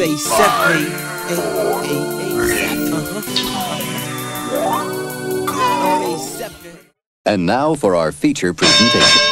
say seven, eight, eight, eight, uh-huh. And now for our feature presentation.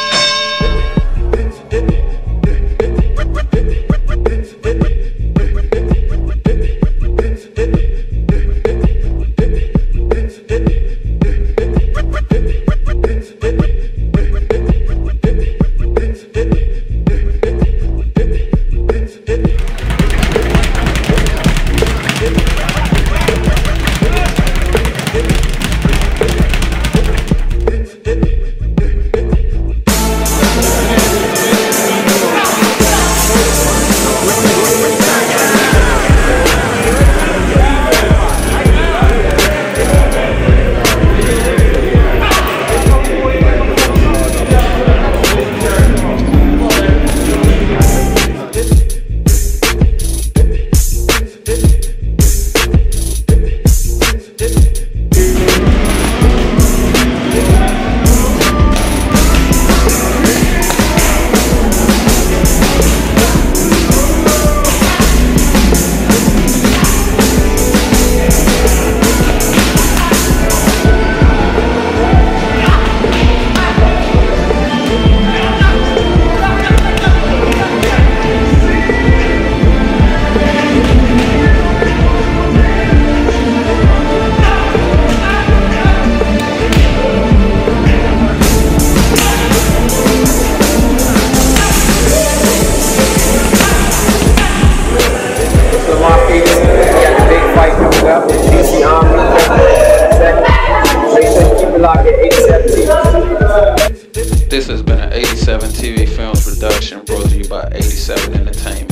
This has been an 87 TV Films production brought to you by 87 Entertainment.